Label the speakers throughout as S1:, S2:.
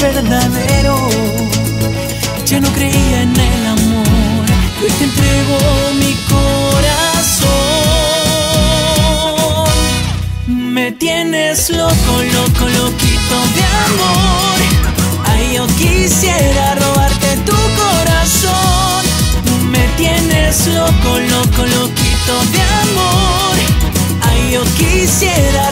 S1: verdadero. Ya no creía en el amor, hoy te entrego mi corazón. Me tienes loco, loco, loquito de amor. Ay, yo quisiera robarte tu corazón. Me tienes loco, loco, loquito de amor. Ay, yo quisiera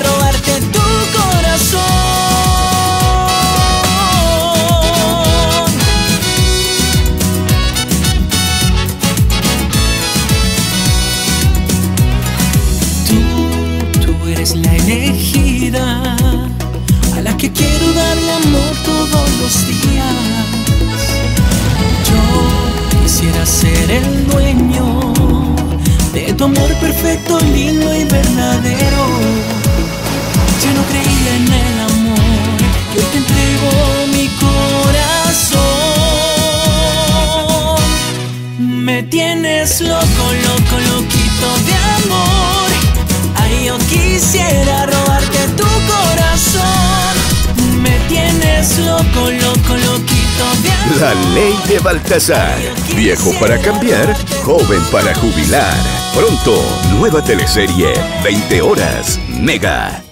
S1: la elegida a la que quiero darle amor todos los días. Yo quisiera ser el dueño de tu amor perfecto, lindo y verdadero. Yo no creía en el amor, yo te entrego mi corazón. Me tienes loco, loco, loquito loco, loco, loquito.
S2: La ley de Baltasar. Viejo para cambiar, joven para jubilar. Pronto, nueva teleserie, 20 horas, Mega.